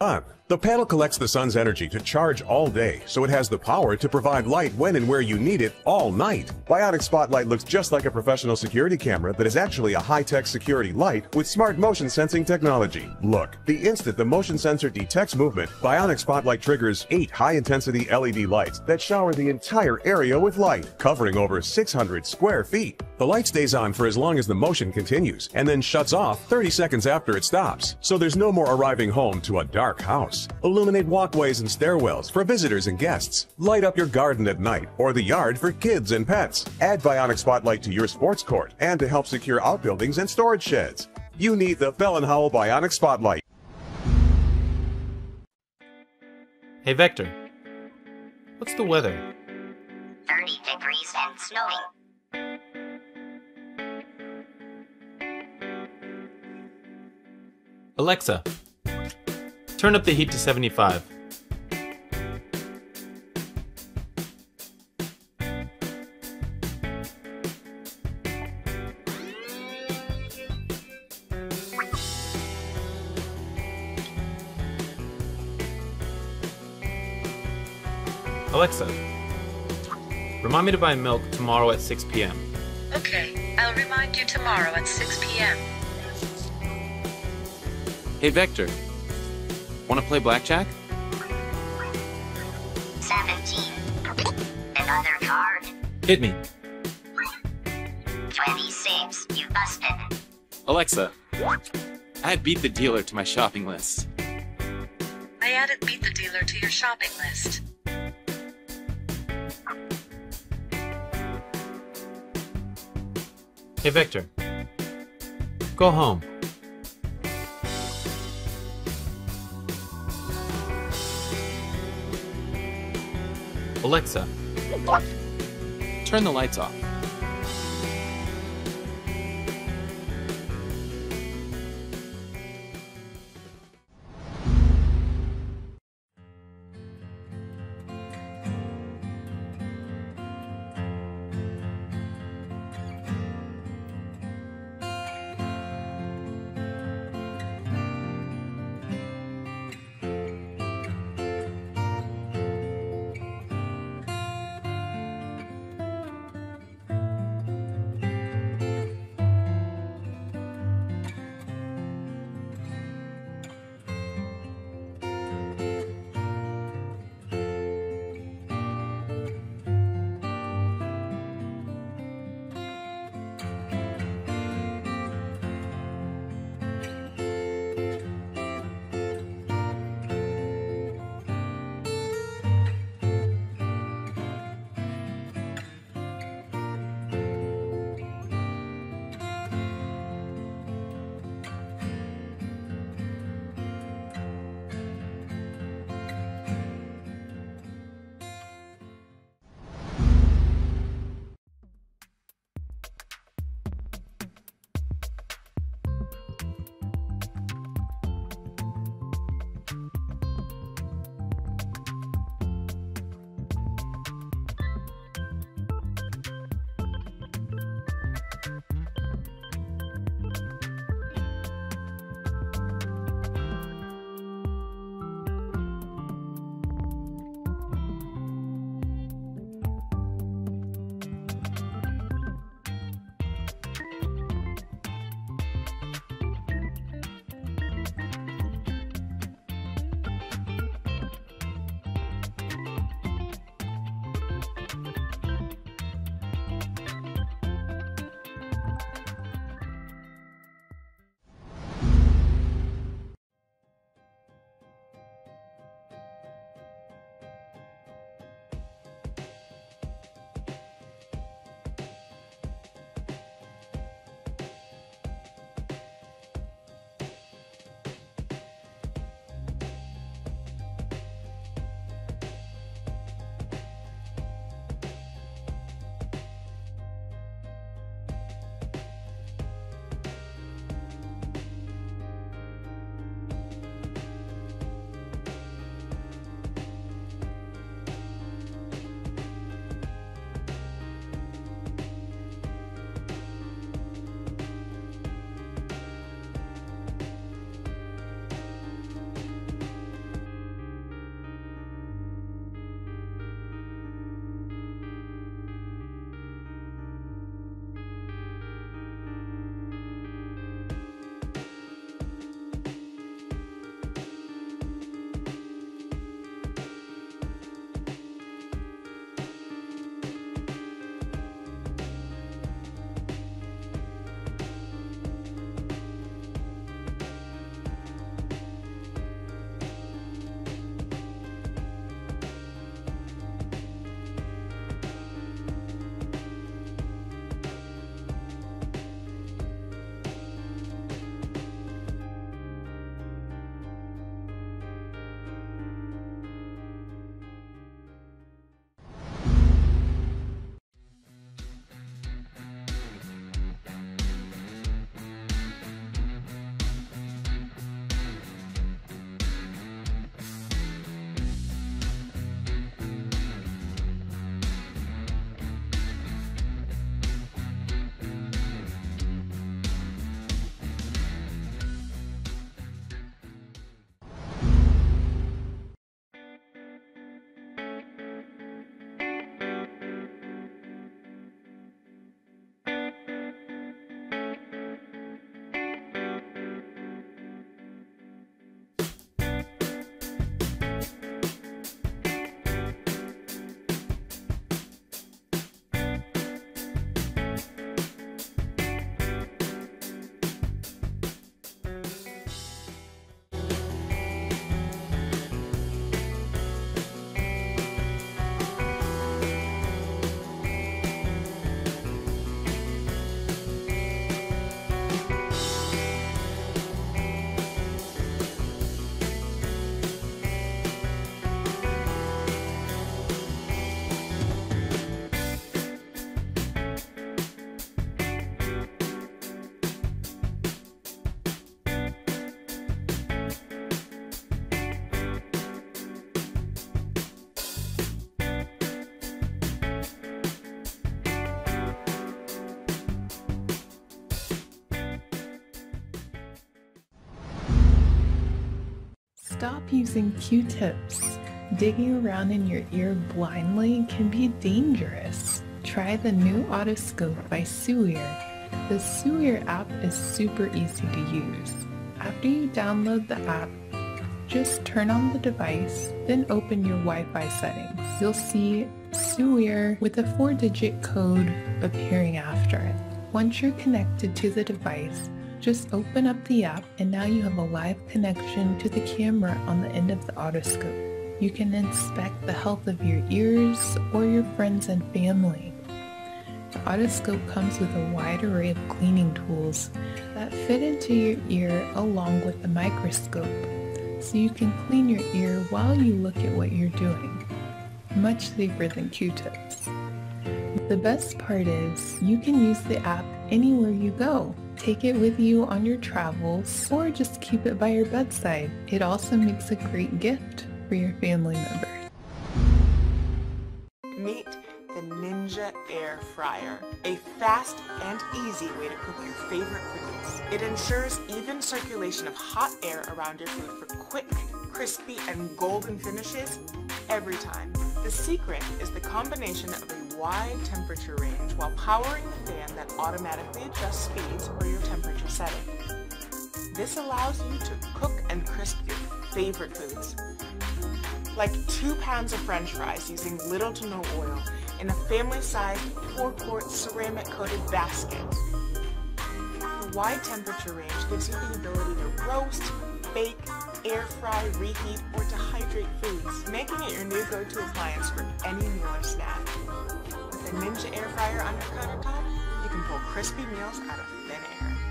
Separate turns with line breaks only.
on. The panel collects the sun's energy to charge all day, so it has the power to provide light when and where you need it all night. Bionic Spotlight looks just like a professional security camera that is actually a high-tech security light with smart motion sensing technology. Look, the instant the motion sensor detects movement, Bionic Spotlight triggers eight high-intensity LED lights that shower the entire area with light, covering over 600 square feet. The light stays on for as long as the motion continues, and then shuts off 30 seconds after it stops, so there's no more arriving home to a dark house. Illuminate walkways and stairwells for visitors and guests. Light up your garden at night or the yard for kids and pets. Add Bionic Spotlight to your sports court and to help secure outbuildings and storage sheds. You need the Bell & Howell Bionic Spotlight.
Hey Vector, what's the weather?
30 degrees and snowing.
Alexa, turn up the heat to 75. Alexa, remind me to buy milk tomorrow at 6 p.m.
Okay, I'll remind you tomorrow at 6 p.m.
Hey Vector, wanna play blackjack?
17. Another card.
Hit me.
26. You busted.
Alexa, add Beat the Dealer to my shopping list.
I added Beat the Dealer to your shopping list.
Hey Vector, go home. Alexa,
Turn the lights off.
Stop using Q-tips. Digging around in your ear blindly can be dangerous. Try the new Otoscope by Sueer. The Sueer app is super easy to use. After you download the app, just turn on the device, then open your Wi-Fi settings. You'll see Sueer with a four-digit code appearing after it. Once you're connected to the device, just open up the app and now you have a live connection to the camera on the end of the otoscope. You can inspect the health of your ears or your friends and family. The otoscope comes with a wide array of cleaning tools that fit into your ear along with the microscope, so you can clean your ear while you look at what you're doing. Much safer than Q-tips. The best part is you can use the app anywhere you go. Take it with you on your travels or just keep it by your bedside. It also makes a great gift for your family members.
Meet the Ninja Air Fryer, a fast and easy way to cook your favorite foods. It ensures even circulation of hot air around your food for quick, crispy, and golden finishes every time. The secret is the combination of a wide temperature range while powering the fan that automatically adjusts speeds for your temperature setting. This allows you to cook and crisp your favorite foods, like two pounds of french fries using little to no oil in a family-sized 4-quart ceramic-coated basket. The wide temperature range gives you the ability to roast, bake, air fry, reheat, or dehydrate foods, making it your new go-to appliance for any meal or snack. Ninja air fryer on your countertop, you can pull crispy meals out of thin air.